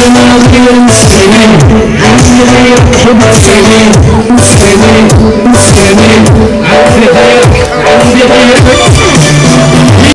I'm gonna be a yeah you.